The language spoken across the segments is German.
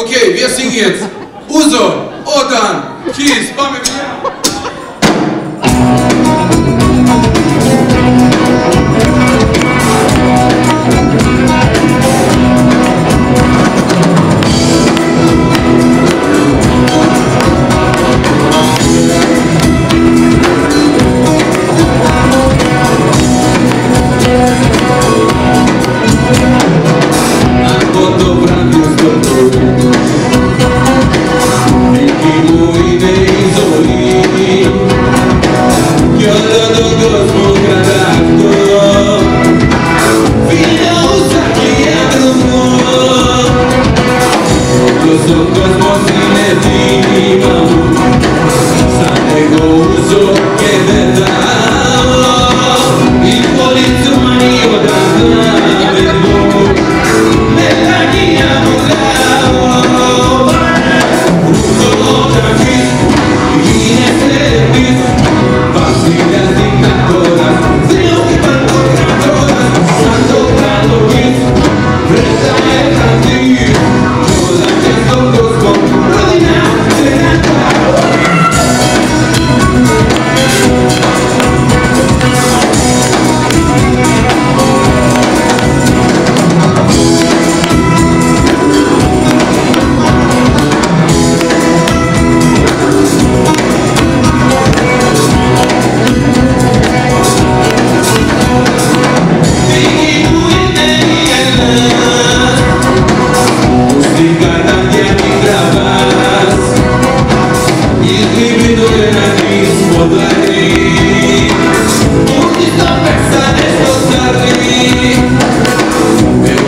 Okay, wir singen jetzt. Uso, Odan, Kies, Mami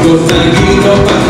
Cortando e